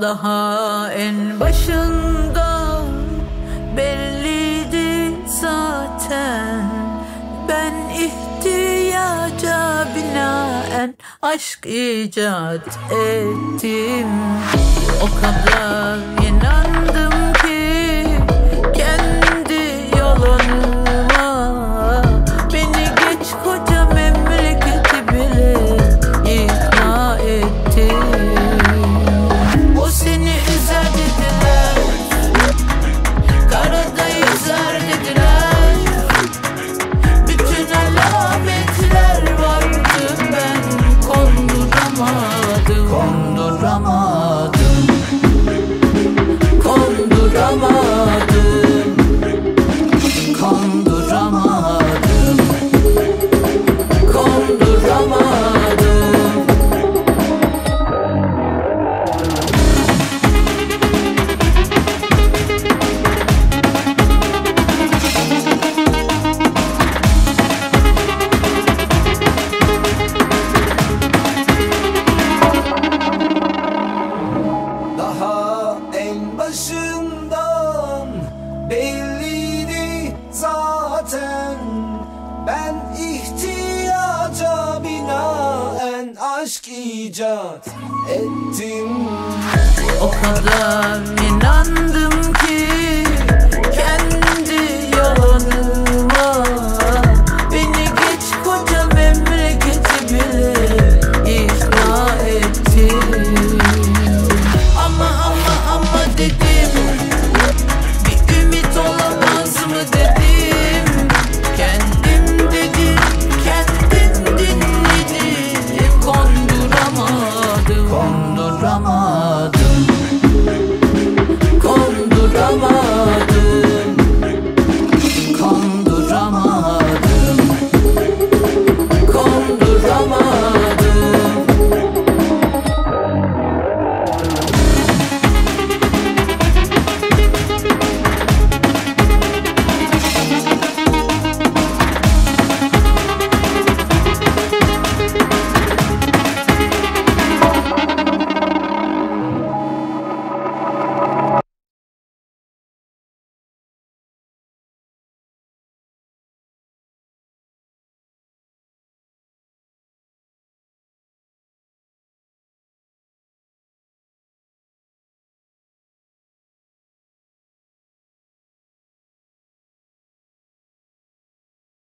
Daha en başından belliydi zaten. Ben ihtiyaca binaen aşk icat ettim. O kadar başından belliydi zaten. Ben ihtiyaca binaen aşk icat ettim. O kadar come on.